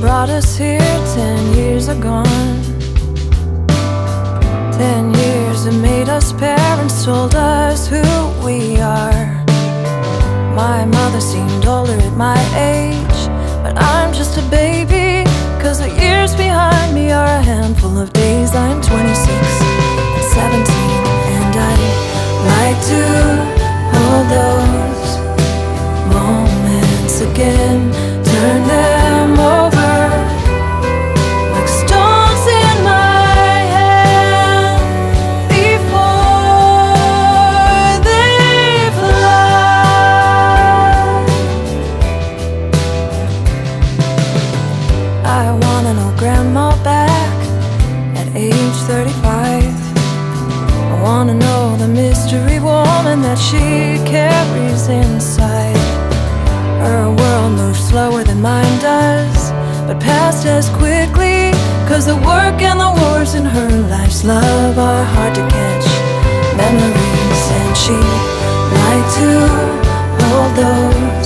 brought us here ten years ago. Ten years have made us parents, told us who we are. My mother seemed older at my age, but I'm just a baby. Cause the years behind me are a handful of 35. I wanna know the mystery woman that she carries inside. Her world moves slower than mine does, but passed as quickly. Cause the work and the wars in her life's love are hard to catch. Memories, and she like to hold those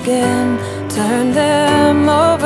again, turn them over.